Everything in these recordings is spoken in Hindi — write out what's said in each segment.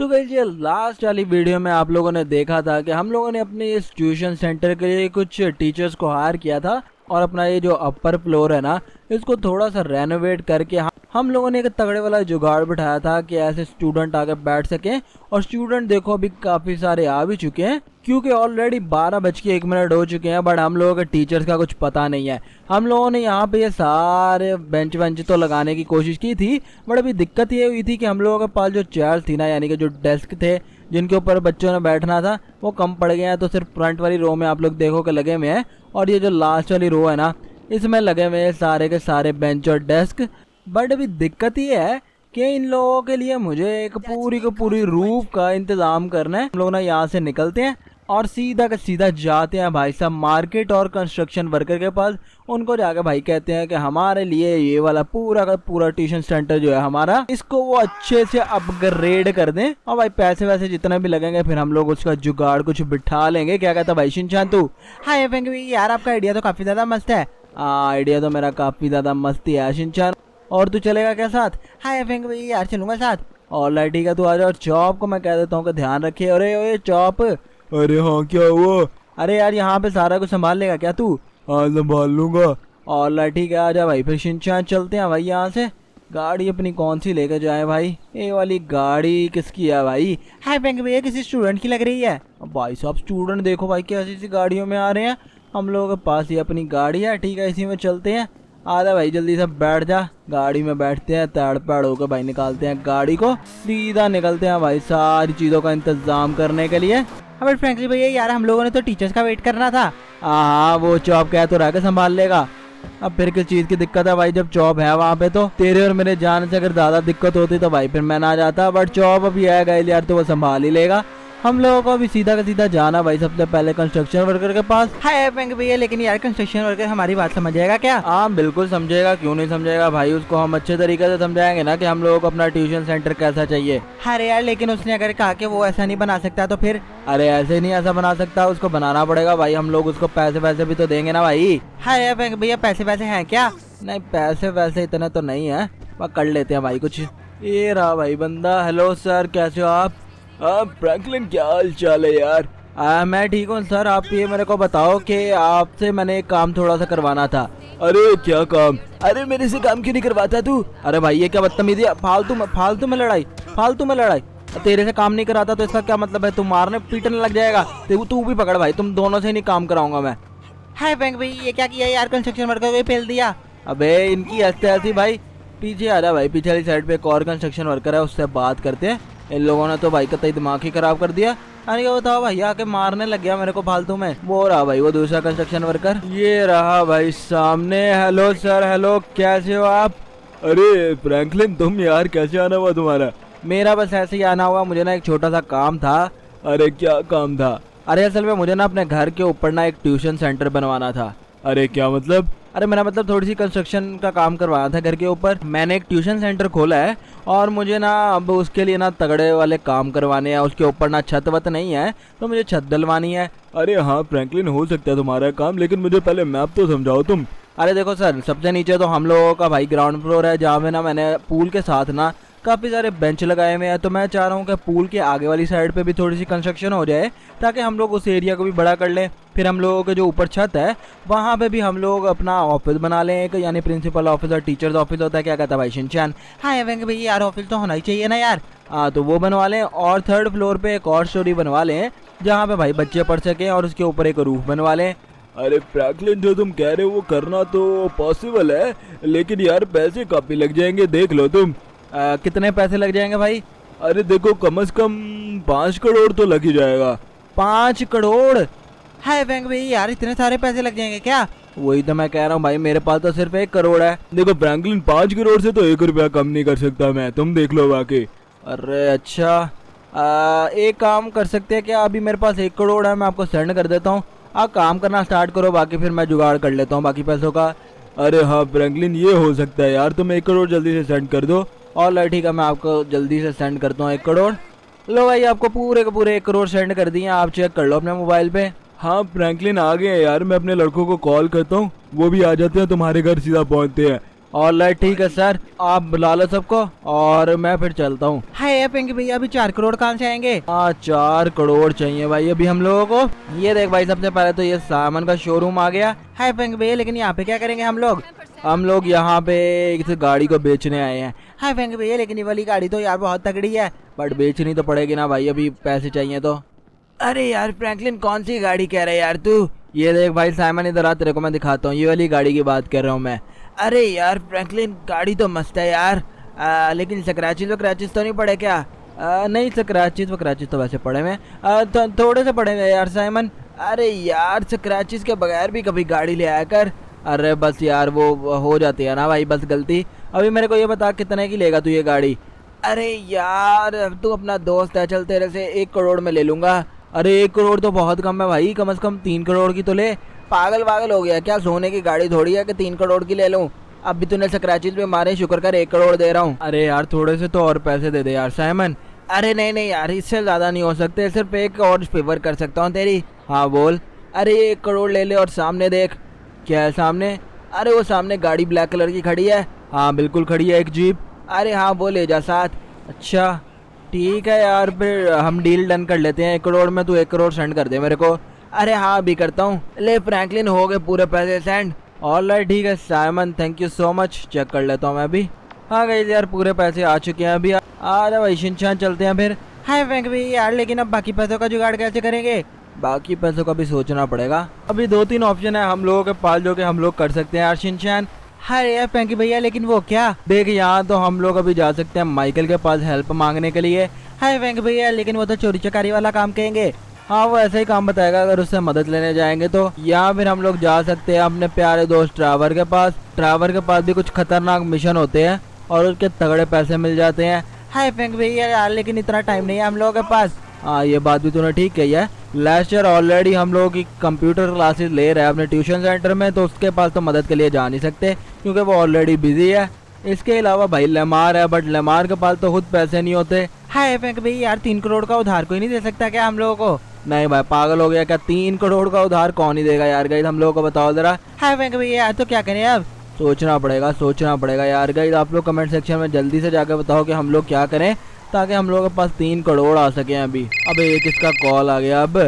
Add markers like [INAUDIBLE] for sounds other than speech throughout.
तो ये लास्ट वाली वीडियो में आप लोगों ने देखा था कि हम लोगों ने अपने इस ट्यूशन सेंटर के लिए कुछ टीचर्स को हायर किया था और अपना ये जो अपर फ्लोर है ना, इसको थोड़ा सा रेनोवेट करके हम लोगों ने एक तगड़े वाला जुगाड़ बिठाया था कि ऐसे स्टूडेंट आके बैठ सकें। और स्टूडेंट देखो अभी काफ़ी सारे आ भी चुके हैं, क्योंकि ऑलरेडी बारह बज के एक मिनट हो चुके हैं बट हम लोगों के टीचर्स का कुछ पता नहीं है। हम लोगों ने यहाँ पे ये सारे बेंच वेंच तो लगाने की कोशिश की थी बट अभी दिक्कत ये हुई थी कि हम लोगों के पास जो चेयर थी ना, यानी कि जो डेस्क थे, जिनके ऊपर बच्चों ने बैठना था, वो कम पड़ गए हैं तो सिर्फ़ फ्रंट वाली रो में आप लोग देखो कि लगे हुए हैं। और ये जो लास्ट वाली रो है ना, इसमें लगे हुए हैं सारे के सारे बेंच और डेस्क बट अभी दिक्कत ये है कि इन लोगों के लिए मुझे एक पूरी की पूरी रूफ का इंतज़ाम करना है। हम लोग ना यहाँ से निकलते हैं और सीधा का सीधा जाते हैं भाई साहब मार्केट और कंस्ट्रक्शन वर्कर के पास। उनको जाकर भाई कहते हैं कि हमारे लिए ये वाला पूरा का पूरा ट्यूशन सेंटर जो है हमारा इसको वो अच्छे से अपग्रेड कर दें। और भाई पैसे वैसे जितने भी लगेंगे फिर हम लोग उसका जुगाड़ कुछ बिठा लेंगे। क्या कहता भाई शिनचान तू? हाँ यार आपका आइडिया तो काफ़ी ज़्यादा मस्त है। आइडिया तो मेरा काफ़ी ज़्यादा मस्ती है शिनचान। और तू चलेगा क्या साथ? हाय फेंक भाई यार चलूँगा साथ। और लाइट ठीक है तू आ जाओ चौप को मैं कह देता हूँ कि ध्यान रखे अरे ओए चौप। अरे हाँ क्या हुआ? अरे यार यहाँ पे सारा कुछ संभाल लेगा क्या तू? हाँ संभाल लूँगा। और लाइट ठीक है आ जा भाई फिर शिनचान चलते हैं भाई यहाँ से। गाड़ी अपनी कौन सी लेकर जाए भाई? ये वाली गाड़ी किसकी है भाई? हाय बैंक भैया किसी स्टूडेंट की लग रही है? भाई साहब स्टूडेंट देखो भाई कैसी सी गाड़ियों में आ रहे हैं। हम लोगों के पास ही अपनी गाड़ी है ठीक है इसी में चलते हैं। आधा भाई जल्दी से बैठ जा। गाड़ी में बैठते हैं तैड़ पैड़ होकर भाई निकालते हैं गाड़ी को। सीधा निकलते हैं भाई सारी चीज़ों का इंतज़ाम करने के लिए। अबे फ्रेंकली भैया यार हम लोगों ने तो टीचर्स का वेट करना था। हाँ वो चौप क्या तो रह के संभाल लेगा। अब फिर किस चीज़ की दिक्कत है भाई जब चौप है वहाँ पे तो। तेरे और मेरे जान से अगर ज़्यादा दिक्कत होती तो भाई फिर मैं ना जाता बट चौप अभी आएगा यार तो वो संभाल ही लेगा। हम लोगों को अभी सीधा का सीधा जाना भाई सबसे पहले कंस्ट्रक्शन वर्कर के पास। हाय बैंक भैया लेकिन यार कंस्ट्रक्शन वर्कर हमारी बात समझेगा क्या? हाँ बिल्कुल समझेगा क्यों नहीं समझेगा भाई? उसको हम अच्छे तरीके से समझाएँगे ना कि हम लोगों को अपना ट्यूशन सेंटर कैसा चाहिए। अरे यार लेकिन उसने अगर कहा कि वो ऐसा नहीं बना सकता तो फिर? अरे ऐसे नहीं ऐसा बना सकता उसको बनाना पड़ेगा भाई। हम लोग उसको पैसे वैसे भी तो देंगे ना भाई। हाय बैंक भैया पैसे वैसे हैं क्या? नहीं पैसे वैसे इतने तो नहीं है। कर लेते हैं भाई कुछ। ये रहा भाई बंदा। हेलो सर कैसे हो आप? फ्रैंकलिन क्या हाल चाल है यार? आ, मैं ठीक हूँ सर। आप ये मेरे को बताओ कि आपसे मैंने एक काम थोड़ा सा करवाना था। अरे क्या काम? अरे मेरे से काम क्यों नहीं करवाता तू? अरे भाई ये क्या बदतमीजी फालतू में फालतू में लड़ाई फालतू में लड़ाई। तेरे से काम नहीं कराता तो इसका क्या मतलब है? तू मारने पीटने लग जाएगा। तू तू भी पकड़ भाई तुम दोनों से नहीं काम कराऊँगा मैं। हाय बैंक भाई ये क्या किया यार? कंस्ट्रक्शन वर्कर को फेल दिया। अबे इनकी ऐसे ऐसी भाई पीछे आ जा भाई पीछे वाली साइड पे एक और कंस्ट्रक्शन वर्कर है उससे बात करते हैं। इन लोगों ने तो भाई का तई दिमाग ही खराब कर दिया। अरे क्या बताओ भाई आके मारने लग गया मेरे को फालतू में। वो रहा भाई वो दूसरा कंस्ट्रक्शन वर्कर ये रहा भाई सामने। हेलो सर हेलो कैसे हो आप? अरे फ्रैंकलिन तुम यार कैसे आना हुआ तुम्हारा? मेरा बस ऐसे ही आना हुआ मुझे ना एक छोटा सा काम था। अरे क्या काम था? अरे असल में मुझे ना अपने घर के ऊपर ना एक ट्यूशन सेंटर बनवाना था। अरे क्या मतलब? अरे मेरा मतलब थोड़ी सी कंस्ट्रक्शन का काम करवाया था घर के ऊपर। मैंने एक ट्यूशन सेंटर खोला है और मुझे ना अब उसके लिए ना तगड़े वाले काम करवाने हैं उसके ऊपर ना छत वत नहीं है तो मुझे छत डलवानी है। अरे हाँ फ्रैंकलिन हो सकता है तुम्हारा काम लेकिन मुझे पहले मैप तो समझाओ तुम। अरे देखो सर सबसे नीचे तो हम लोगों का भाई ग्राउंड फ्लोर है जहाँ पे ना मैंने पूल के साथ ना काफ़ी सारे बेंच लगाए हुए हैं। तो मैं चाह रहा हूँ कि पूल के आगे वाली साइड पे भी थोड़ी सी कंस्ट्रक्शन हो जाए ताकि हम लोग उस एरिया को भी बड़ा कर लें। फिर हम लोगों के जो ऊपर छत है वहाँ पे भी हम लोग अपना ऑफ़िस बना लें। एक यानी प्रिंसिपल ऑफ़िस और टीचर्स ऑफ़िस होता है। क्या कहता है भाई शिनचान? हाँ भाई यार ऑफ़िस तो होना ही चाहिए ना यार। हाँ तो वो बनवा लें और थर्ड फ्लोर पे एक और स्टोरी बनवा लें जहाँ पे भाई बच्चे पढ़ सकें और उसके ऊपर एक रूफ बनवा लें। अरे फ्रैंकलिन जो तुम कह रहे हो वो करना तो पॉसिबल है लेकिन यार पैसे काफ़ी लग जाएँगे देख लो तुम। आ, कितने पैसे लग जाएँगे भाई? अरे देखो कम से कम पाँच करोड़ तो लग ही जाएगा। पाँच करोड़? हाय बैंक भाई यार इतने सारे पैसे लग जाएँगे क्या? वही तो मैं कह रहा हूँ भाई मेरे पास तो सिर्फ़ एक करोड़ है। देखो फ्रैंकलिन पाँच करोड़ से तो एक रुपया कम नहीं कर सकता मैं। तुम देख लो बाकी अरे अच्छा। आ, एक काम कर सकते हैं क्या? अभी मेरे पास एक करोड़ है मैं आपको सेंड कर देता हूँ। आप काम करना स्टार्ट करो बाकी फिर मैं जुगाड़ कर लेता हूँ बाकी पैसों का। अरे हाँ फ्रैंकलिन ये हो सकता है यार। तुम एक करोड़ जल्दी से सेंड कर दो। और ठीक है मैं आपको जल्दी से सेंड करता हूँ एक करोड़। लो भाई आपको पूरे के पूरे एक करोड़ सेंड कर दिए आप चेक कर लो अपने मोबाइल पे। हाँ फ्रैंकलिन आ गए यार मैं अपने लड़कों को कॉल करता हूँ वो भी आ जाते हैं तुम्हारे घर सीधा पहुँचते हैं। ऑल ठीक है सर आप बुला लो सबको और मैं फिर चलता हूँ। हाय पिंकी भैया अभी चार करोड़ कहाँ से आएँगे? हाँ चार करोड़ चाहिए भाई अभी हम लोगों को। ये देख भाई सबसे पहले तो ये सामान का शोरूम आ गया। हाय पिंकी भैया लेकिन यहाँ पे क्या करेंगे हम लोग? हम लोग यहाँ पे इस गाड़ी को बेचने आए हैं। हाय पिंकी भैया लेकिन ये वाली गाड़ी तो यार बहुत तगड़ी है। बट बेचनी तो पड़ेगी ना भाई अभी पैसे चाहिए तो। अरे यार फ्रैंकलिन कौन सी गाड़ी कह रहे यार तू? ये देख भाई साइमन इधर आ तेरे को मैं दिखाता हूँ। ये वाली गाड़ी की बात कर रहा हूँ मैं। अरे यार फ्रैंकलिन गाड़ी तो मस्त है यार। आ, लेकिन स्क्रैचेज वक्रैचेज तो नहीं पड़े क्या? आ, नहीं स्क्रैचेज वक्रैचेज तो वैसे पड़े तो, थोड़े से पड़े हुए यार साइमन अरे यार स्क्रैचेज के बगैर भी कभी गाड़ी ले आया कर। अरे बस यार, वो हो जाती है ना भाई, बस गलती। अभी मेरे को ये बता, कितने की लेगा तू ये गाड़ी? अरे यार तू अपना दोस्त है, चल तेरे से एक करोड़ में ले लूँगा। अरे एक करोड़ तो बहुत कम है भाई, कम से कम तीन करोड़ की तो ले। पागल पागल हो गया क्या, सोने की गाड़ी थोड़ी है कि तीन करोड़ की ले लूँ? अब भी तूने स्क्रैचेज पे मारे, शुक्र कर, एक करोड़ दे रहा हूँ। अरे यार, थोड़े से तो और पैसे दे दे यार, साइमन। अरे नहीं नहीं यार, इससे ज़्यादा नहीं हो सकते, सिर्फ़ एक और फेवर कर सकता हूँ तेरी। हाँ बोल। अरे एक करोड़ ले ले और सामने देख। क्या है सामने? अरे वो सामने गाड़ी ब्लैक कलर की खड़ी है। हाँ बिल्कुल खड़ी है एक जीप। अरे हाँ वो ले जा साथ। अच्छा ठीक है यार, फिर हम डील डन कर लेते हैं। एक करोड़ में तू एक करोड़ सेंड कर दे मेरे को। अरे हाँ अभी करता हूँ। ले, फ्रैंकलिन, हो गए पूरे पैसे सेंड। ऑल राइट ठीक है, Simon thank you so much check कर लेता हूँ मैं अभी। हाँ गई यार, पूरे पैसे आ चुके हैं अभी। आ रहे भाई शिनशान चलते हैं फिर। हाय, फ्रैंक भाई यार, लेकिन अब बाकी पैसों का जुगाड़ कैसे करेंगे? बाकी पैसों का भी सोचना पड़ेगा। अभी दो तीन ऑप्शन है हम लोगों के पास जो कि हम लोग कर सकते हैं यार। शिनशान अरे यार पैंकी भैया, लेकिन वो क्या? देख यहाँ तो हम लोग अभी जा सकते हैं माइकल के पास हेल्प मांगने के लिए। हाय पैंकी भैया, लेकिन वो तो चोरी चकारी वाला काम कहेंगे। हाँ वो ऐसा ही काम बताएगा, अगर उससे मदद लेने जाएँगे तो। या फिर हम लोग जा सकते हैं अपने प्यारे दोस्त ड्राइवर के पास। ड्राइवर के पास भी कुछ खतरनाक मिशन होते हैं और उसके तगड़े पैसे मिल जाते हैं। हाय पैंक भैया, यार, लेकिन इतना टाइम नहीं है हम लोगों के पास। हाँ ये बात भी तूने ठीक कही है। लास्ट ईयर ऑलरेडी हम लोगों की कंप्यूटर क्लासेस ले रहे हैं अपने ट्यूशन सेंटर में तो उसके पास तो मदद के लिए जा नहीं सकते, क्योंकि वो ऑलरेडी बिज़ी है। इसके अलावा भाई लेमार है बट लेमार के पास तो खुद पैसे नहीं होते। हाय बैंक भाई, यार तीन करोड़ का उधार कोई नहीं दे सकता क्या हम लोगों को? नहीं भाई, पागल हो गया क्या? तीन करोड़ का उधार कौन ही देगा यार गई हम लोगों को बताओ जरा। हाय बैंक भैया यार तो क्या करें अब? सोचना पड़ेगा सोचना पड़ेगा यार गई आप लोग कमेंट सेक्शन में जल्दी से जाकर बताओ कि हम लोग क्या करें। ताकि हम लोगों के पास तीन करोड़ आ सके अभी। अब एक इसका कॉल आ गया? अब।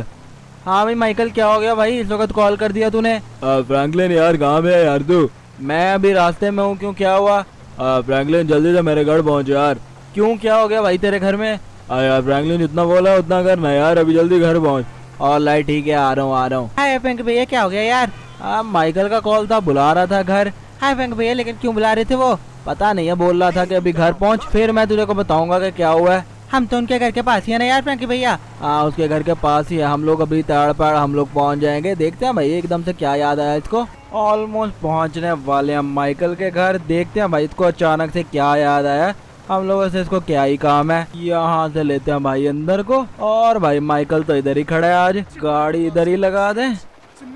हाँ भाई माइकल क्या हो गया भाई? इस वक्त कॉल कर दिया तूने। फ्रैंकलिन यार कहाँ पे है यार तू? मैं अभी रास्ते में हूँ क्यों क्या हुआ? फ्रैंकलिन जल्दी से मेरे घर पहुँच यार। क्यों क्या हो गया भाई तेरे घर में? यार फ्रैंकलिन जितना बोला उतना करना यार अभी जल्दी घर पहुँच। और लाइट ठीक है आ रहा हूँ आ रहा हूँ। हाय पिंक भैया क्या हो गया यार? आ, माइकल का कॉल था बुला रहा था घर। हाय पिंक भैया लेकिन क्यों बुला रहे थे वो? पता नहीं है बोल रहा था कि अभी घर पहुँच फिर मैं तुझे को बताऊँगा कि क्या हुआ है। हम तो उनके घर के पास ही है ना यार फ्रैंकी भैया? हाँ उसके घर के पास ही है। हम लोग अभी ताड़ पाड़ हम लोग पहुँच जाएँगे। देखते हैं भाई एकदम से क्या याद आया इसको। ऑलमोस्ट पहुँचने वाले हैं माइकल के घर। देखते हैं भाई इसको अचानक से क्या याद आया। हम लोगों से इसको क्या ही काम है। यहाँ से लेते हैं भाई अंदर को। और भाई माइकल तो इधर ही खड़ा है आज। गाड़ी इधर ही लगा दे।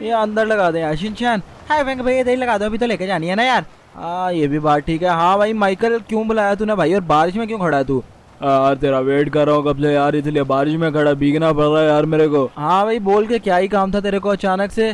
ये अंदर लगा दे आशीन चैन हाय बैंक भाई इधर ही लगा दो अभी तो लेके जानी है ना यार। हाँ ये भी बात ठीक है। हाँ भाई माइकल क्यों बुलाया तूने भाई? और बारिश में क्यों खड़ा है तू? यार तेरा वेट कर रहा हूँ कब से यार इसलिए बारिश में खड़ा भीगना पड़ रहा है यार मेरे को। हाँ भाई बोल के क्या ही काम था तेरे को अचानक से?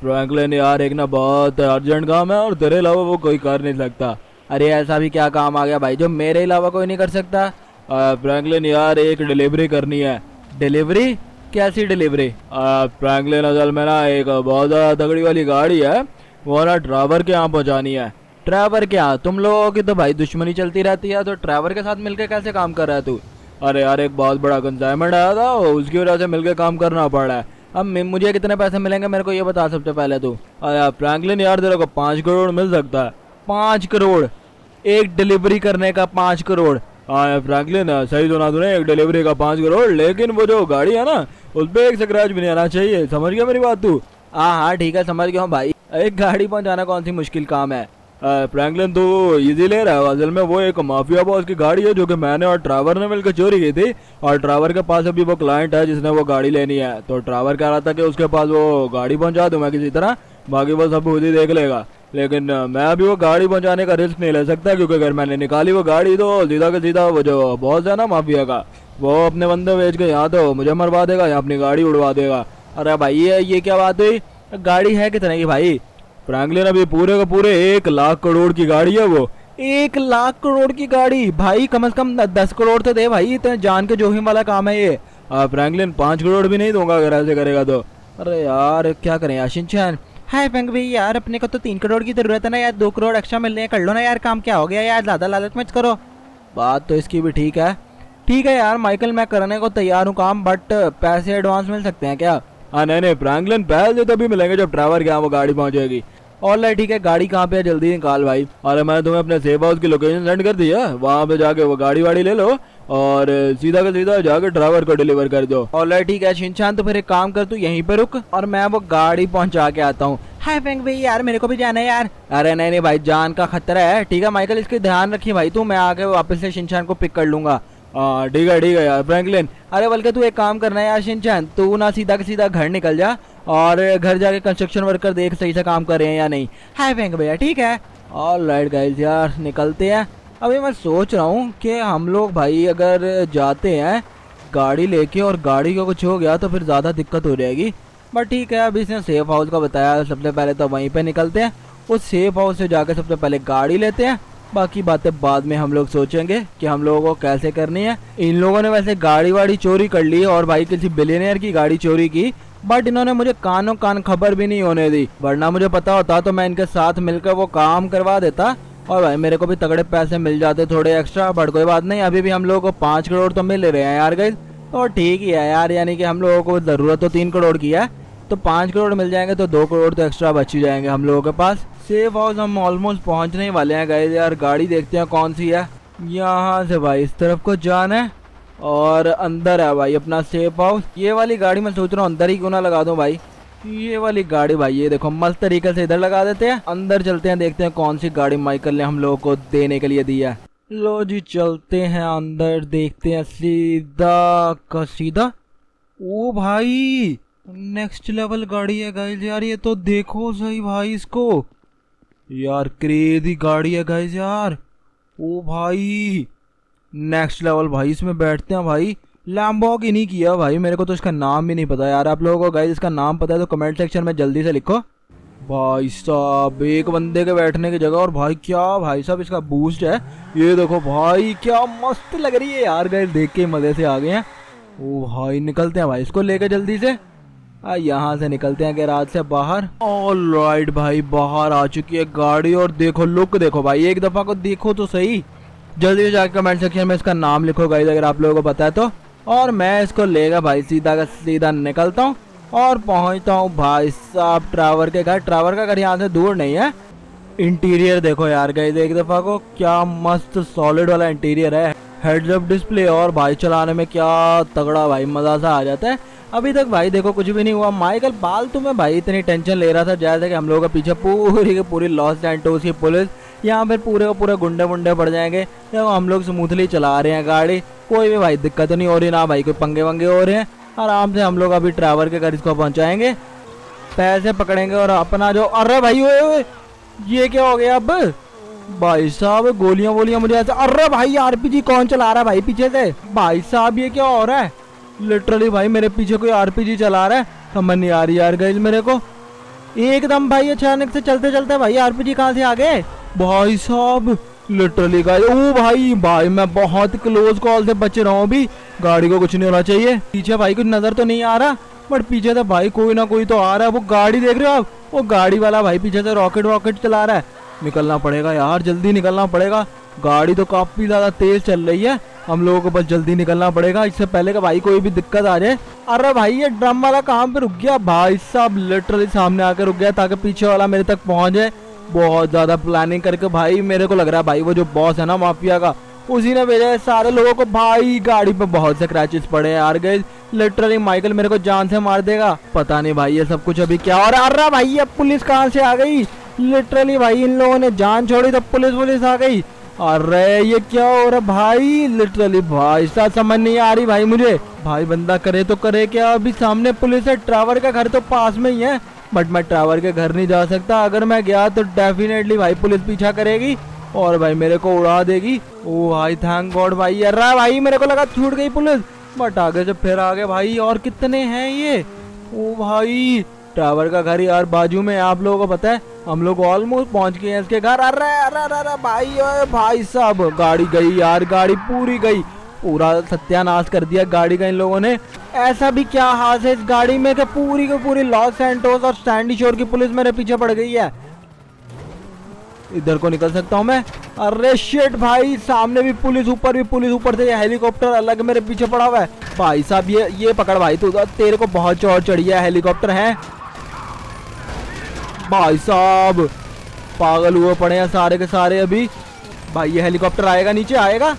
फ्रैंकलिन यार एक ना बहुत अर्जेंट काम है और तेरे अलावा वो कोई कर नहीं सकता। अरे ऐसा भी क्या काम आ गया भाई जो मेरे अलावा कोई नहीं कर सकता? फ्रैंकलिन यार एक डिलीवरी करनी है। डिलीवरी कैसी डिलीवरी फ्रैंकलिन असल में ना एक बहुत ज़्यादा तगड़ी वाली गाड़ी है। वो ना ड्राइवर के यहाँ पहुँचानी है। ड्राइवर क्या तुम लोगों की तो भाई दुश्मनी चलती रहती है तो ड्राइवर के साथ मिलकर कैसे काम कर रहा है तू? अरे यार, एक बहुत बड़ा कंसाइनमेंट आया था, उसकी वजह से मिलकर काम करना पड़ रहा है। अब मुझे कितने पैसे मिलेंगे, मेरे को ये बता सबसे पहले तू। अरे फ्रैंकलिन यार, तेरे को पाँच करोड़ मिल सकता है। पाँच करोड़? एक डिलीवरी करने का पाँच करोड़? हाँ फ्रैंकलिन सही सुना तूने, एक डिलीवरी का पाँच करोड़, लेकिन वो जो गाड़ी है ना, उस पर एक स्क्रैच भी नहीं आना चाहिए। समझ गया मेरी बात तू? हाँ हाँ ठीक है, समझ गया हूँ भाई। एक गाड़ी पहुँचाना कौन सी मुश्किल काम है? फ्रैंकलिन तो इजी ले रहा है। असल में वो एक माफिया बॉस की गाड़ी है, जो कि मैंने और ट्रावर ने मिलकर चोरी की थी। और ट्रावर के पास अभी वो क्लाइंट है, जिसने वो गाड़ी लेनी है। तो ट्रावर कह रहा था कि उसके पास वो गाड़ी पहुँचा दूँ मैं किसी तरह। बाकी वो सब खुद ही देख लेगा। लेकिन मैं अभी वो गाड़ी पहुँचाने का रिस्क नहीं ले सकता, क्योंकि अगर मैंने निकाली वो गाड़ी तो सीधा के सीधा वो जो बॉस है ना माफिया का, वो अपने बंदे बेच के यहाँ तो मुझे मरवा देगा, या अपनी गाड़ी उड़वा देगा। अरे भाई ये क्या बात हुई? गाड़ी है कितने की भाई? फ्रैंकलिन अभी पूरे का पूरे एक लाख करोड़ की गाड़ी है वो। एक लाख करोड़ की गाड़ी? भाई, कम से कम दस करोड़ तो दे भाई, इतने जान के जोखिम वाला काम है ये। फ्रैंकलिन पाँच करोड़ भी नहीं दूँगा अगर ऐसे करेगा तो। अरे यार, क्या करें याशिन चैन? हाय पेंग भाई, यार, अपने को तो तीन करोड़ की ज़रूरत है ना यार, दो करोड़ एक्स्ट्रा मिल रहे हैं, कर लो ना यार काम, क्या हो गया यार, ज़्यादा लालच मत करो। बात तो इसकी भी ठीक है। ठीक है यार, माइकल, मैं करने को तैयार हूँ काम बट पैसे एडवांस मिल सकते हैं क्या? हाँ नहीं नहीं फ्रैंकलिन पैसे तभी मिलेंगे जब ड्राइवर के यहाँ वो गाड़ी पहुंचेगी। ऑल ठीक है, गाड़ी कहाँ पे है? जल्दी निकाल भाई। अरे मैं तुम्हें अपने सेफ़ हाउस की लोकेशन सेंड कर दी है। वहाँ पे जाके वो गाड़ी वाड़ी ले लो और सीधा का सीधा जाके ड्राइवर को डिलीवर कर दो। ऑल ठीक है, शिनचान तो फिर एक काम कर तू, यहीं पे रुक। और मैं वो गाड़ी पहुँचा के आता हूँ। हाय फेंक भाई, यार, मेरे को भी जाना है यार। अरे नहीं नहीं भाई, जान का खतरा है। ठीक है माइकल इसके ध्यान रखिए भाई तू, मैं आके वापस से शिनचान को पिक कर लूँगा। हाँ ठीक है ठीक है यार फ्रैंकलिन अरे बल्कि तू एक काम करना है यार शिनचान तू ना सीधा सीधा घर निकल जा और घर जाके कंस्ट्रक्शन वर्कर देख सही से काम कर रहे हैं या नहीं। है फेंक भैया, ठीक है? ऑल राइट गाइस यार, निकलते हैं। अभी मैं सोच रहा हूँ कि हम लोग भाई अगर जाते हैं गाड़ी लेके और गाड़ी का कुछ हो गया तो फिर ज़्यादा दिक्कत हो जाएगी। बट ठीक है, अभी इसने सेफ़ हाउस का बताया, सबसे पहले तो वहीं पर निकलते हैं। उस सेफ़ हाउस से जाकर सबसे पहले गाड़ी लेते हैं। बाकी बातें बाद में हम लोग सोचेंगे कि हम लोगों को कैसे करनी है। इन लोगों ने वैसे गाड़ी वाड़ी चोरी कर ली और भाई किसी बिलियनियर की गाड़ी चोरी की बट इन्होंने मुझे कानों कान खबर भी नहीं होने दी। वरना मुझे पता होता तो मैं इनके साथ मिलकर वो काम करवा देता। और भाई, मेरे को भी तगड़े पैसे मिल जाते थोड़े एक्स्ट्रा बट कोई बात नहीं, अभी भी हम लोगों को पाँच करोड़ तो मिल रहे हैं यार गई तो ठीक ही है यार, यानी कि हम लोगों को ज़रूरत तो तीन करोड़ की है। तो पाँच करोड़ मिल जाएँगे तो दो करोड़ तो एक्स्ट्रा बच ही जाएँगे हम लोगों के पास। सेफ़ हाउस हम ऑलमोस्ट पहुँचने ही वाले हैं गए यार, गाड़ी देखते हैं कौन सी है. यहाँ से भाई, इस तरफ़ को जाना है और अंदर है भाई, अपना सेफ़ हाउस ये वाली गाड़ी मैं सोच रहा हूँ अंदर ही क्यों ना लगा दूँ भाई. ये वाली गाड़ी भाई, ये देखो, मस्त तरीके से इधर लगा देते हैं. अंदर चलते हैं, देखते हैं कौन सी गाड़ी माइकल ने हम लोगों को देने के लिए दी है. लो जी, चलते हैं अंदर, देखते हैं सीधा का सीधा. ओ भाई नेक्स्ट लेवल गाड़ी है गाइज़ यार, ये तो देखो सही भाई इसको. यार, क्रेजी गाड़ी है गाइज़ यार। ओ भाई नेक्स्ट लेवल भाई, इसमें बैठते हैं भाई। लैम्बॉग ही नहीं किया भाई, मेरे को तो इसका नाम भी नहीं पता यार। आप लोगों को गाइज़ इसका नाम पता है तो कमेंट सेक्शन में जल्दी से लिखो। भाई साहब, एक बंदे के बैठने की जगह और भाई क्या भाई साहब, इसका बूस्ट है। ये देखो भाई, क्या मस्त लग रही है यार गाइज़ देख के मज़े से आ गए हैं। ओ भाई, निकलते हैं भाई, इसको लेके जल्दी से। यहाँ से निकलते हैं गैराज से बाहर। ऑल राइट भाई, बाहर आ चुकी है गाड़ी और देखो लुक देखो भाई, एक दफ़ा को देखो तो सही। जल्दी से जाकर कमेंट सेक्शन में इसका नाम लिखो गाइज़ अगर आप लोगों को पता है तो। और मैं इसको लेगा भाई, सीधा का सीधा निकलता हूँ और पहुँचता हूँ भाई साहब ट्रावर के घर। ट्रावर का घर यहाँ से दूर नहीं है। इंटीरियर देखो यार गाइज़ एक दफ़ा को क्या मस्त सॉलिड वाला इंटीरियर है। हेड्स अप डिस्प्ले और भाई चलाने में क्या तगड़ा भाई, मज़ा सा आ जाता है। अभी तक भाई देखो कुछ भी नहीं हुआ। माइकल, फालतू में भाई इतनी टेंशन ले रहा था, जैसे कि हम लोगों का पीछे पूरी की पूरी लॉस एंटोस की पुलिस, यहाँ पर पूरे को पूरे गुंडे वुंडे पड़ जाएँगे। तो हम लोग स्मूथली चला रहे हैं गाड़ी। कोई भी भाई दिक्कत नहीं हो रही, ना भाई कोई पंगे वंगे हो रहे हैं। आराम से हम लोग अभी ड्राइवर के घर इसको पहुँचाएँगे। पैसे पकड़ेंगे और अपना जो, अरे भाई, ओए ये क्या हो गया अब? भाई साहब, गोलियाँ वोलियाँ मुझे ऐसे अरे भाई आरपीजी कौन चला रहा है भाई पीछे से? भाई साहब, ये क्या हो रहा है? लिटरली भाई, मेरे पीछे कोई आरपीजी चला रहा है। समझ नहीं आ रही यार गई मेरे को। एकदम भाई अचानक से चलते चलते भाई आरपीजी कहाँ से आ गए? भाई साहब लिटरली गाइस ओ भाई भाई मैं बहुत क्लोज कॉल से बच रहा हूँ अभी। गाड़ी को कुछ नहीं होना चाहिए। पीछे भाई कुछ नज़र तो नहीं आ रहा बट पीछे से भाई कोई ना कोई तो आ रहा है। वो गाड़ी देख रहे हो आप? वो गाड़ी वाला भाई पीछे से रॉकेट वॉकेट चला रहा है। निकलना पड़ेगा यार, जल्दी निकलना पड़ेगा। गाड़ी तो काफ़ी ज़्यादा तेज चल रही है। हम लोगों को बस जल्दी निकलना पड़ेगा। इससे पहले का भाई कोई भी दिक्कत आ जाए। अरे भाई, ये ड्रम वाला कहाँ पे रुक गया। भाई साहब लिटरली सामने आकर रुक गया ताकि पीछे वाला मेरे तक पहुँच। जाए बहुत ज़्यादा प्लानिंग करके भाई, मेरे को लग रहा है भाई वो जो बॉस है ना माफिया का, उसी ने भेजा है सारे लोगों को। भाई, गाड़ी पे बहुत से क्रैचेस पड़े हैं यार गए लिटरली माइकल मेरे को जान से मार देगा। पता नहीं भाई ये सब कुछ अभी क्या और रहा भाई अब पुलिस कहाँ से आ गई? लिटरली भाई, इन लोगों ने जान छोड़ी तो पुलिस पुलिस आ गई। अरे, ये क्या हो रहा भाई? लिटरली भाई साहब समझ नहीं आ रही भाई मुझे। भाई बंदा करे तो करे क्या? अभी सामने पुलिस है, ट्रावर का घर तो पास में ही है। बट मैं ट्रावर के घर नहीं जा सकता। अगर मैं गया तो डेफिनेटली भाई पुलिस पीछा करेगी और भाई मेरे को उड़ा देगी। ओ भाई थैंक गॉड भाई अरे भाई, मेरे को लगा छूट गई पुलिस। बट आगे से फिर आगे भाई, और कितने हैं ये? ओ भाई, ट्रावर का घर यार बाजू में आप लोगों को पता है। हम लोग ऑलमोस्ट पहुँच गए हैं, इसके घर। अरे अरे अरे अरे, भाई, ओए, भाई साहब, गाड़ी गई यार, गाड़ी पूरी गई। पूरा सत्यानाश कर दिया गाड़ी का इन लोगों ने। ऐसा भी क्या हाथ है इस गाड़ी में कि पूरी की पूरी लॉस सैंटोस और सैंडी शोर की पुलिस मेरे पीछे पड़ गई है? इधर को निकल सकता हूँ मैं? अरे शिट भाई, सामने भी पुलिस, ऊपर भी पुलिस, ऊपर से हेलीकॉप्टर अलग मेरे पीछे पड़ा हुआ है। भाई साहब, ये ये पकड़ भाई, तू तेरे को बहुत चौड़ चढ़ी है हेलीकॉप्टर है। भाई साहब, पागल हुए पड़े हैं सारे के सारे अभी। भाई, ये हेलीकॉप्टर आएगा, नीचे आएगा?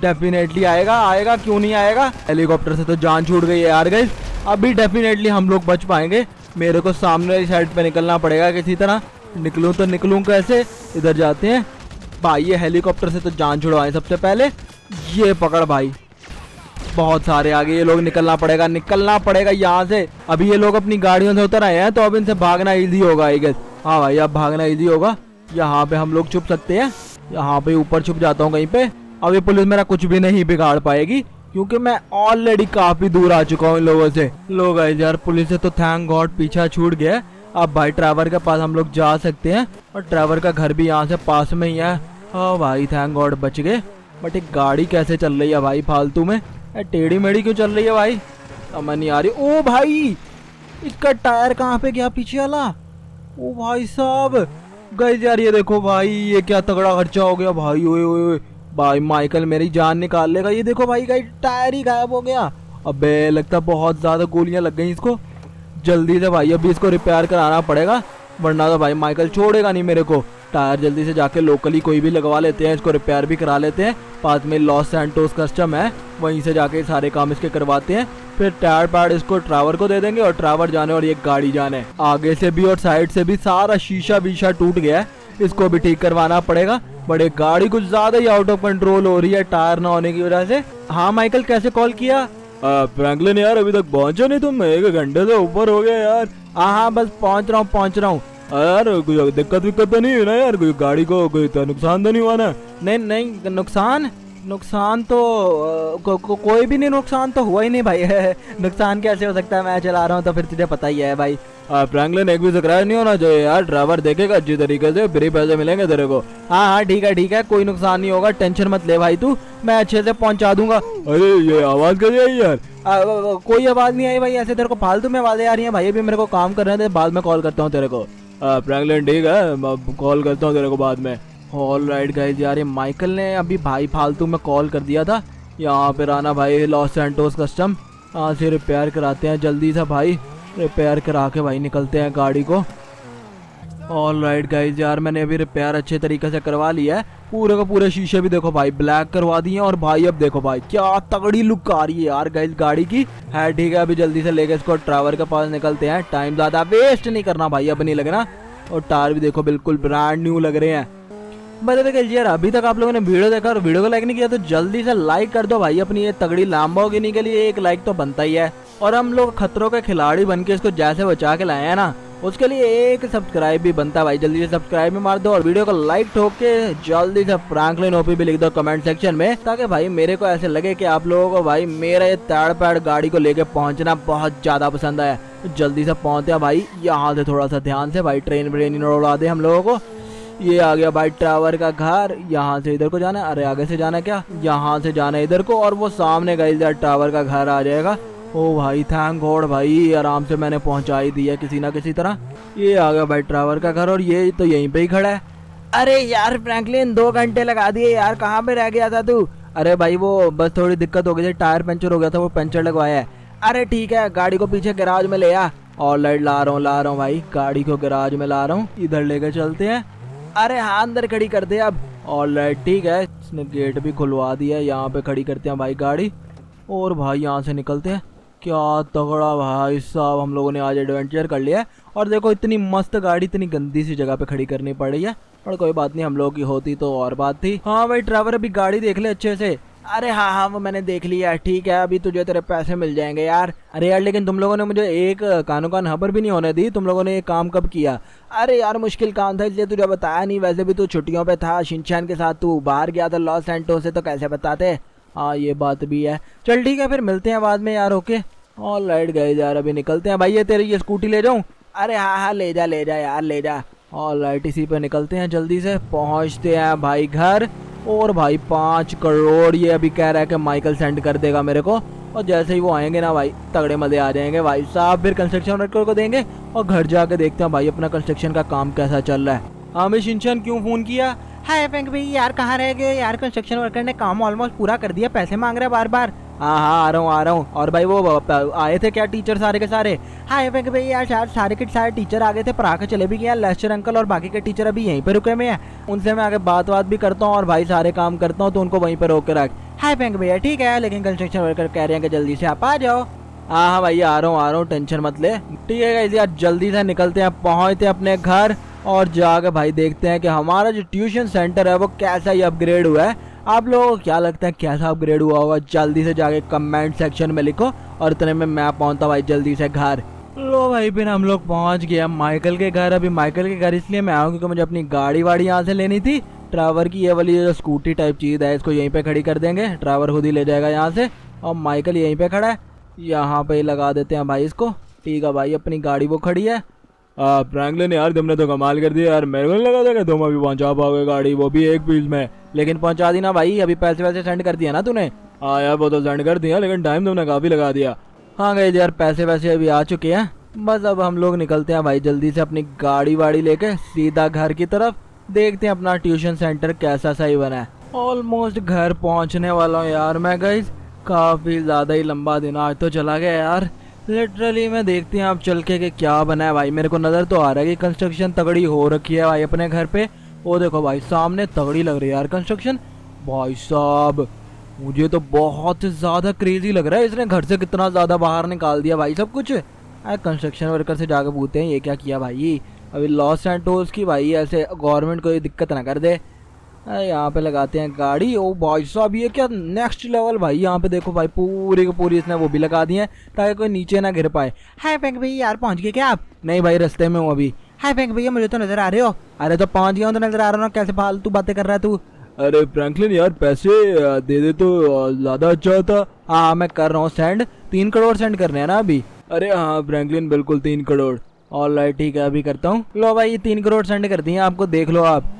डेफिनेटली आएगा आएगा, क्यों नहीं आएगा? हेलीकॉप्टर से तो जान छूट गई है यार गई अभी डेफिनेटली हम लोग बच पाएँगे। मेरे को सामने वाली साइड पे निकलना पड़ेगा किसी तरह। निकलूं तो निकलूं कैसे? इधर जाते हैं। भाई, ये हेलीकॉप्टर से तो जान छुड़वाए सबसे पहले। ये पकड़ भाई। बहुत सारे आगे ये लोग निकलना पड़ेगा निकलना पड़ेगा यहाँ से। अभी ये लोग अपनी गाड़ियों से उतर आए हैं तो अब इनसे भागना इजी होगा आई गेस हाँ भाई, अब भागना इजी होगा। यहाँ पे हम लोग छुप सकते हैं। यहाँ पे ऊपर छुप जाता हूँ कहीं पे। अभी पुलिस मेरा कुछ भी नहीं बिगाड़ पाएगी, क्योंकि मैं ऑलरेडी काफ़ी दूर आ चुका हूँ इन लोगों से। लोग यार, पुलिस से तो थैंक गॉड पीछा छूट गया अब भाई ड्राइवर के पास हम लोग जा सकते हैं, और ड्राइवर का घर भी यहाँ से पास में ही है। हाँ भाई थैंक गॉड बच गए। बट एक गाड़ी कैसे चल रही है भाई, फालतू में? टेढ़ी मेढ़ी क्यों चल रही है भाई? समझ नहीं आ रही। ओ भाई, इसका टायर कहाँ पे गया पीछे वाला? ओ भाई साहब गए यार ये देखो भाई, ये क्या तगड़ा खर्चा हो गया भाई, ओए ओए भाई माइकल मेरी जान निकाल लेगा। ये देखो भाई, गाइस, टायर ही गायब हो गया। अबे, लगता बहुत ज़्यादा गोलियाँ लग गई इसको। जल्दी से भाई, अभी इसको रिपेयर कराना पड़ेगा, वरना तो भाई माइकल छोड़ेगा नहीं मेरे को। टायर जल्दी से जाके लोकली कोई भी लगवा लेते हैं इसको रिपेयर भी करा लेते हैं। पास में लॉस सैंटोस कस्टम है वहीं से जाके सारे काम इसके करवाते हैं। फिर टायर पैड इसको ट्रावर को दे देंगे और ट्रावर जाने और ये गाड़ी जाने। आगे से भी और साइड से भी सारा शीशा वीशा टूट गया है इसको भी ठीक करवाना पड़ेगा। बड़े गाड़ी कुछ ज़्यादा ही आउट ऑफ़ कंट्रोल हो रही है टायर ना होने की वजह से। हाँ माइकल कैसे कॉल किया? फ्रैंकलिन यार अभी तक पहुँचे नहीं तुम एक घंटे से ऊपर हो गया यार। हाँ हाँ बस पहुँच रहा हूँ पहुँच रहा हूँ। यार कोई दिक्कत विक्कत तो नहीं हुई ना यार? कोई गाड़ी को कोई तो नुकसान तो नहीं हुआ ना? नहीं नहीं नुकसान? नुकसान तो को, को, कोई भी नहीं नुकसान तो हुआ ही नहीं भाई। [LAUGHS] नुकसान कैसे हो सकता है? मैं चला रहा हूँ तो फिर तुझे पता ही है भाई। फ्रैंकलिन एक भी से नहीं होना चाहिए यार। ड्राइवर देखेगा अच्छी तरीके से फ्री पैसे मिलेंगे तेरे को। हाँ हाँ ठीक है ठीक है कोई नुकसान नहीं होगा टेंशन मत ले भाई तू। मैं अच्छे से पहुँचा दूँगा। अरे ये आवाज़ कैसे आई यार? आ, कोई आवाज़ नहीं आई भाई ऐसे तेरे को फालतू में आवाज़ें आ रही हैं भाई। अभी मेरे को काम कर रहे थे बाद में कॉल करता हूँ तेरे को। फ्रैंकलिन ठीक है कॉल करता हूँ तेरे को बाद में। ऑल राइट गाइज़ यार, ये माइकल ने अभी भाई फालतू में कॉल कर दिया था। यहाँ पे आना भाई लॉस सेंटोस कस्टम यहाँ से रिपेयर कराते हैं, जल्दी सा भाई। रिपेयर करा के भाई निकलते हैं गाड़ी को। ऑल राइट गाइज़ यार, मैंने अभी रिपेयर अच्छे तरीके से करवा लिया है। पूरे का पूरे शीशे भी देखो भाई ब्लैक करवा दिए और भाई, अब देखो भाई, क्या तगड़ी लुक आ रही है यार गाइज़ गाड़ी की। है, ठीक है, अभी जल्दी से लेके इसको ड्राइवर के पास निकलते हैं। टाइम ज़्यादा वेस्ट नहीं करना भाई, अब नहीं लगना। और टायर भी देखो बिल्कुल ब्रांड न्यू लग रहे हैं। बता यार, अभी तक आप लोगों ने वीडियो देखा और वीडियो को लाइक नहीं किया तो जल्दी से लाइक कर दो भाई, अपनी ये तगड़ी लाम्बोगिनी के लिए एक लाइक तो बनता ही है। और हम लोग खतरों के खिलाड़ी बन के इसको जैसे बचा के लाए हैं ना, उसके लिए एक सब्सक्राइब भी बनता है भाई। जल्दी से सब्सक्राइब भी मार दो और वीडियो को लाइक ठोक के जल्दी से फ्रैंकलिन ओपी भी लिख दो कमेंट सेक्शन में, ताकि भाई मेरे को ऐसे लगे कि आप लोगों को भाई मेरा ये ताड़ पैड़ गाड़ी को लेके पहुँचना बहुत ज़्यादा पसंद आया। जल्दी से पहुँचते हैं भाई, यहाँ से थोड़ा सा ध्यान से भाई ट्रेन व्रेन उड़ा दे हम लोगों को। ये आ गया भाई टावर का घर, यहाँ से इधर को जाना है। अरे आगे से जाना है क्या? यहाँ से जाना है इधर को और वो सामने गई टावर का घर आ जाएगा। ओ भाई थैंक गॉड भाई आराम से मैंने पहुँचा ही दिया किसी ना किसी तरह। ये आ गया भाई टावर का घर और ये तो यहीं पे ही खड़ा है। अरे यार फ्रैंकलिन दो घंटे लगा दिए यार कहाँ पे रह गया था तू? अरे भाई वो बस थोड़ी दिक्कत हो गई थी टायर पंचर हो गया था वो पंचर लगवाया है। अरे ठीक है गाड़ी को पीछे गैराज में ले आ। और लाइट ला रहा हूँ ला रहा हूँ भाई गाड़ी को गैराज में ला रहा हूँ इधर लेकर चलते हैं। अरे हाँ अंदर खड़ी कर दे अब। ऑल लाइट ठीक है इसने गेट भी खुलवा दिया यहाँ पे खड़ी करते हैं भाई गाड़ी। और भाई यहाँ से निकलते हैं। क्या तगड़ा भाई साहब, हम लोगों ने आज एडवेंचर कर लिया है। और देखो, इतनी मस्त गाड़ी, इतनी गंदी सी जगह पे खड़ी करनी पड़ है। पर कोई बात नहीं, हम लोगों की होती तो और बात थी। हाँ भाई ड्राइवर अभी गाड़ी देख ले अच्छे से। अरे हाँ हाँ वो मैंने देख लिया ठीक है, अभी तुझे तेरे पैसे मिल जाएँगे यार। अरे यार, लेकिन तुम लोगों ने मुझे एक कानों कान खबर भी नहीं होने दी? तुम लोगों ने ये काम कब किया? अरे यार, मुश्किल काम था, इसलिए तुझे बताया नहीं। वैसे भी तू छुट्टियों पे था, शिनचैन के साथ तू बाहर गया था लॉस एंटो से तो कैसे बताते? हाँ ये बात भी है। चल ठीक है, फिर मिलते हैं बाद में यार, ओके? ऑल लाइट गए यार, अभी निकलते हैं। भाई, ये तेरी ये स्कूटी ले जाऊँ? अरे हाँ हाँ ले जा ले जा यार, ले जा। और लाइट इसी पे निकलते हैं जल्दी से। पहुँचते हैं भाई घर। और भाई, पाँच करोड़, ये अभी कह रहा है कि माइकल सेंड कर देगा मेरे को। और जैसे ही वो आएँगे ना भाई, तगड़े मज़े आ जाएँगे। भाई साहब, फिर कंस्ट्रक्शन वर्कर को देंगे। और घर जाके देखते हैं भाई, अपना कंस्ट्रक्शन का काम कैसा चल रहा है। हमें शिनचैन क्यों फ़ोन किया? हाय बैंक भाई, यार कहाँ रह गए? यार कंस्ट्रक्शन वर्कर ने काम ऑलमोस्ट पूरा कर दिया, पैसे मांग रहे बार बार हाँ हाँ आ रहा हूँ, आ रहा हूँ। और भाई वो आए थे क्या टीचर सारे के सारे? हाय बैंक भाई, यार शायद सारे के सारे टीचर आ गए थे पर आके चले भी गए लेक्चर अंकल और बाकी के टीचर अभी यहीं पे रुके हुए हैं। उनसे मैं आगे बात बात भी करता हूँ और भाई सारे काम करता हूँ तो उनको वहीं पर रोक के रख। हाय बैंक भैया, ठीक है, लेकिन कंस्ट्रक्शन वर्कर कह रहे हैं कि जल्दी से आप आ जाओ। हाँ हाँ भाई, आ रहा हूँ, आ रहा हूँ टेंशन मत ले। ठीक है यार जल्दी से निकलते हैं, पहुँचते अपने घर। और जाकर भाई देखते हैं कि हमारा जो ट्यूशन सेंटर है वो कैसा ही अपग्रेड हुआ है। आप लोगों को क्या लगता है कैसा अपग्रेड हुआ होगा? जल्दी से जाके कमेंट सेक्शन में लिखो और इतने में मैं पहुँचता भाई जल्दी से घर। लो भाई, फिर हम लोग पहुँच अब माइकल के घर, अभी माइकल के घर, इसलिए मैं आऊँ क्योंकि मुझे अपनी गाड़ी वाड़ी यहाँ से लेनी थी। ट्रावर की ये वाली जो स्कूटी टाइप चीज़ है, इसको यहीं पे खड़ी कर देंगे। ट्रावर खुद ही ले जाएगा यहाँ से। और माइकल यहीं पे खड़ा है। यहाँ पे लगा देते हैं भाई इसको। ठीक है भाई, अपनी गाड़ी वो खड़ी है। फ्रैंकलिन यार तुमने तो कमाल कर दिया यार। मेरे को नहीं लगा था कि तुम अभी पहुँचा पाओगे गाड़ी, वो भी एक पीस में। लेकिन पहुँचा दी ना भाई, अभी पैसे वैसे सेंड कर दिया ना तूने। हाँ यार, वो तो सेंड कर दिया, लेकिन टाइम तुमने काफ़ी लगा दिया। हाँ गए यार, पैसे वैसे अभी आ चुके हैं। बस अब हम लोग निकलते हैं भाई, जल्दी से अपनी गाड़ी वाड़ी लेके सीधा घर की तरफ़। देखते हैं अपना ट्यूशन सेंटर कैसा सही बना है। ऑलमोस्ट घर पहुँचने वाला हूँ यार मैं गई काफ़ी ज़्यादा ही लंबा दिन आज तो चला गया यार। लिटरली मैं देखते हैं आप चल के कि क्या बना है भाई। मेरे को नज़र तो आ रहा है कि कंस्ट्रक्शन तगड़ी हो रखी है भाई अपने घर पे। वो देखो भाई, सामने तगड़ी लग रही है यार कंस्ट्रक्शन भाई साहब, मुझे तो बहुत ज़्यादा क्रेजी लग रहा है। इसने घर से कितना ज़्यादा बाहर निकाल दिया भाई सब कुछ। अरे कंस्ट्रक्शन वर्कर से जाकर पूछते हैं, ये क्या किया भाई? अभी लॉस एंटोस की भाई ऐसे गवर्नमेंट को ये दिक्कत ना कर दे। अरे यहाँ पे लगाते हैं गाड़ी। ओ भाई साहब ये क्या नेक्स्ट लेवल भाई? यहाँ पे देखो भाई पूरी की पूरी इसने वो भी लगा दी है ताकि कोई नीचे ना गिर पाए। हाय बैंक भैया यार पहुँच गए क्या आप? नहीं भाई रास्ते में हूँ अभी। हाय बैंक भैया मुझे तो नज़र आ रहे हो। अरे तो पहुँच गया हूँ तो नज़र आ रहा हूँ कैसे फालतू बातें कर रहा है तू? अरे फ्रैंकलिन यार पैसे दे दे तो ज़्यादा अच्छा होता। हाँ हाँ, मैं कर रहा हूँ सेंड तीन करोड़ सेंड करने हैं ना अभी? अरे हाँ फ्रैंकलिन बिल्कुल तीन करोड़। ऑल राइट ठीक है अभी करता हूँ। लो भाई तीन करोड़ सेंड कर दिए आपको देख लो आप।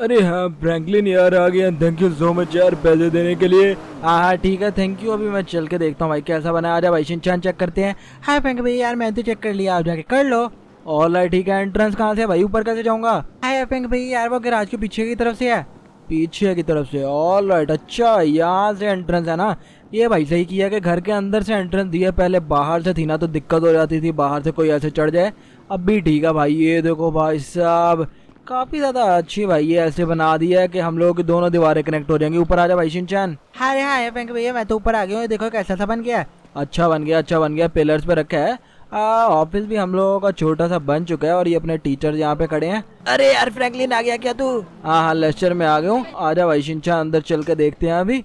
अरे हाँ फ्रैंकलिन यार आ गया। थैंक यू सो मच यार पैसे देने के लिए। हाँ हाँ ठीक है। थैंक यू अभी मैं चल के देखता हूँ भाई कैसा बना। आ जा भाई, शिनचान चेक करते हैं। हाय बैंक भैया यार, मैंने तो चेक कर लिया। आप जाके कर लो। ऑल राइट ठीक है। एंट्रेंस कहाँ से भाई? ऊपर कैसे जाऊँगा? हाय बैंक भैया यार, वो गैराज के पीछे की तरफ़ से है। पीछे की तरफ़ से। ऑल राइट अच्छा यहाँ से एंट्रेंस है ना। ये भाई सही किया कि घर के अंदर से एंट्रेंस दिया। पहले बाहर से थी ना तो दिक्कत हो जाती थी। बाहर से कोई ऐसे चढ़ जाए। अब भी ठीक है भाई। ये देखो भाई साहब काफ़ी ज़्यादा अच्छी भाई ये ऐसे बना दिया है कि हम लोग की दोनों दीवारें कनेक्ट हो जाएँगी। ऊपर आ जा भाई शिनचैन। हाय हाय बैंक भैया मैं तो ऊपर आ गया हूँ। देखो कैसा सा बन गया अच्छा बन गया अच्छा बन गया पिलर्स पे रखा है। ऑफ़िस भी हम लोगों का छोटा सा बन चुका है और ये अपने टीचर यहाँ पे खड़े हैं। अरे यार फ्रैंकलिन आ गया क्या तू? हाँ हाँ लेक्चर में आ गया हूँ। आ जा भाई शिनचैन अंदर चल के देखते हैं अभी।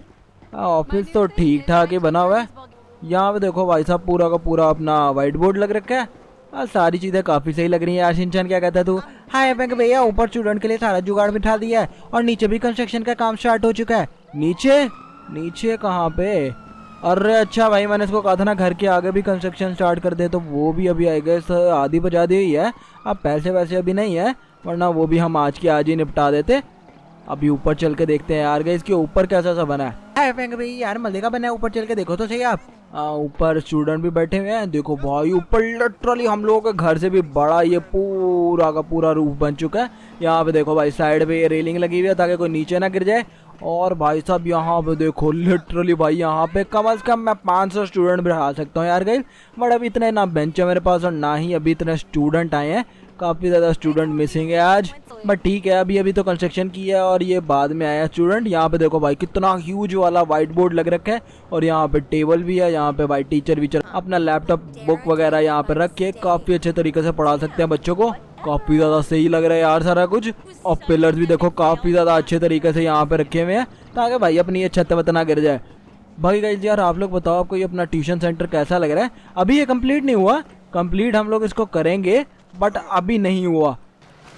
हाँ, ऑफ़िस तो ठीक ठाक ही बना हुआ है। यहाँ पे देखो भाई साहब पूरा का पूरा अपना वाइट बोर्ड लग रखा है। हाँ, सारी चीज़ें काफ़ी सही लग रही है। यार शिनचैन क्या कहता है तू? हाय बैंक भैया ऊपर स्टूडेंट के लिए सारा जुगाड़ बिठा दिया है और नीचे भी कंस्ट्रक्शन का काम स्टार्ट हो चुका है। नीचे? नीचे कहाँ पे? अरे अच्छा भाई, मैंने इसको कहा था ना, घर के आगे भी कंस्ट्रक्शन स्टार्ट कर दे तो वो भी अभी आई गेस आधी बजा दी हुई है। अब पैसे वैसे अभी नहीं है, वरना वो भी हम आज के आज ही निपटा देते। अभी ऊपर चल के देखते हैं यार गए इसके ऊपर कैसा सा बना है? भैया यार मल्ले का बना है, ऊपर चल के देखो तो सही आप। ऊपर स्टूडेंट भी बैठे हुए हैं। देखो भाई, ऊपर लिटरली हम लोगों के घर से भी बड़ा ये पूरा का पूरा रूफ बन चुका है। यहाँ पे देखो भाई साइड पे ये रेलिंग लगी हुई है ताकि कोई नीचे ना गिर जाए। और भाई साहब, यहाँ पे देखो लिटरली भाई, यहाँ पे कम अज कम मैं 500 स्टूडेंट बिठा सकता हूँ यार गई बट अभी इतने ना बेंच है मेरे पास और ना ही अभी इतने स्टूडेंट आए हैं। काफ़ी ज़्यादा स्टूडेंट मिसिंग है आज। बट ठीक है, अभी अभी तो कंस्ट्रक्शन की है और ये बाद में आया स्टूडेंट यहाँ पे देखो भाई, कितना ह्यूज वाला व्हाइट बोर्ड लग रखा है और यहाँ पे टेबल भी है, यहाँ पे भाई टीचर वीचर अपना लैपटॉप बुक वगैरह यहाँ पे रख के काफ़ी अच्छे तरीके से पढ़ा सकते हैं बच्चों को। काफ़ी ज़्यादा सही लग रहा है यार सारा कुछ। और पिलर्स भी देखो काफ़ी ज़्यादा अच्छे तरीके से यहाँ पे रखे हुए हैं, ताकि भाई अपनी ये छत वत ना गिर जाए। भाई गाइज़ यार आप लोग बताओ आपको ये अपना ट्यूशन सेंटर कैसा लग रहा है? अभी ये कंप्लीट नहीं हुआ। कंप्लीट हम लोग इसको करेंगे। बट अभी नहीं हुआ।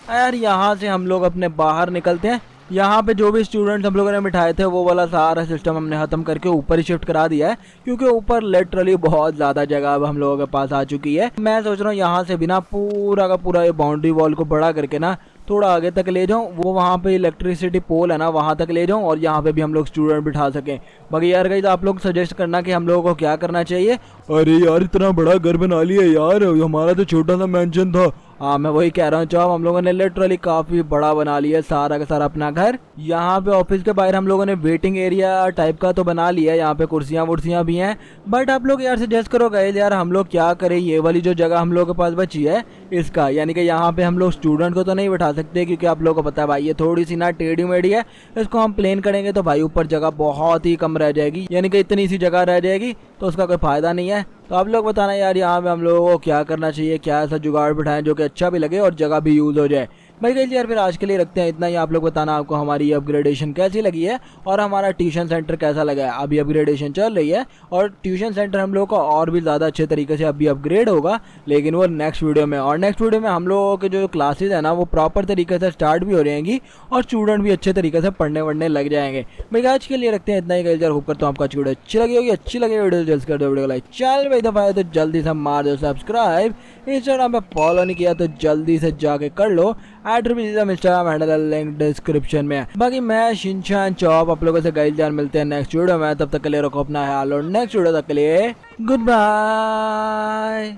यार, यहाँ से हम लोग अपने बाहर निकलते हैं। यहाँ पे जो भी स्टूडेंट्स हम लोगों ने बिठाए थे, वो वाला सारा सिस्टम हमने ख़त्म करके ऊपर ही शिफ्ट करा दिया है, क्योंकि ऊपर लिटरली बहुत ज़्यादा जगह अब हम लोगों के पास आ चुकी है। मैं सोच रहा हूँ यहाँ से बिना पूरा का पूरा ये बाउंड्री वॉल को बड़ा करके ना थोड़ा आगे तक ले जाऊँ, वो वहाँ पे इलेक्ट्रिसिटी पोल है ना, वहाँ तक ले जाऊँ और यहाँ पे भी हम लोग स्टूडेंट बिठा सकें। बाकी यार गई आप लोग सजेस्ट करना कि हम लोगों को क्या करना चाहिए। अरे यार, इतना बड़ा घर बना लिया यार, हमारा तो छोटा सा मैंशन था। हाँ मैं वही कह रहा हूँ चौब हम लोगों ने लिटरली काफ़ी बड़ा बना लिया सारा का सारा अपना घर। यहाँ पे ऑफ़िस के बाहर हम लोगों ने वेटिंग एरिया टाइप का तो बना लिया है, यहाँ पे कुर्सियाँ वुर्सियाँ भी हैं। बट आप लोग यार सजेस्ट करो गए यार हम लोग क्या करें, ये वाली जो जगह हम लोग के पास बची है, इसका। यानी कि यहाँ पे हम लोग स्टूडेंट को तो नहीं बैठा सकते, क्योंकि आप लोगों को पता है भाई, ये थोड़ी सी ना टेढ़ी मेढ़ी है, इसको हम प्लेन करेंगे तो भाई ऊपर जगह बहुत ही कम रह जाएगी। यानी कि इतनी सी जगह रह जाएगी तो उसका कोई फ़ायदा नहीं है। तो आप लोग बताना यार यहाँ पे हम लोगों को क्या करना चाहिए, क्या ऐसा जुगाड़ बिठाएँ जो कि अच्छा भी लगे और जगह भी यूज़ हो जाए। भाई गई यार, फिर आज के लिए रखते हैं इतना ही। आप लोग बताना आपको हमारी अपग्रेडेशन कैसी लगी है और हमारा ट्यूशन सेंटर कैसा लगा है। अभी अपग्रेडेशन चल रही है और ट्यूशन सेंटर हम लोग का और भी ज़्यादा अच्छे तरीके से अभी अपग्रेड होगा, लेकिन वो नेक्स्ट वीडियो में। और नेक्स्ट वीडियो में हम लोगों के जो क्लासेज है ना, वो प्रॉपर तरीके से स्टार्ट भी हो जाएँगी और स्टूडेंट भी अच्छे तरीके से पढ़ने वढ़ने लग जाएँगे। भाई आज के लिए रखते हैं इतना ही गई यार। होकर तो आपका अच्छी वीडियो अच्छी लगी होगी। अच्छी लगी वीडियो, जल्द कर दो वीडियो लाइक चल भाई दफ़ा तो जल्दी से मार दो सब्सक्राइब इंस्टाग्राम पर फॉलो नहीं किया तो जल्दी से जाके कर लो। एड्रीम इंस्टाग्राम हैंडल लिंक डिस्क्रिप्शन में। बाकी मैं शिनशान चौप आप लोगों से गई जान मिलते हैं नेक्स्ट वीडियो में। तब तक के लिए रखो अपना ख्याल और नेक्स्ट वीडियो तक के लिए गुड बाय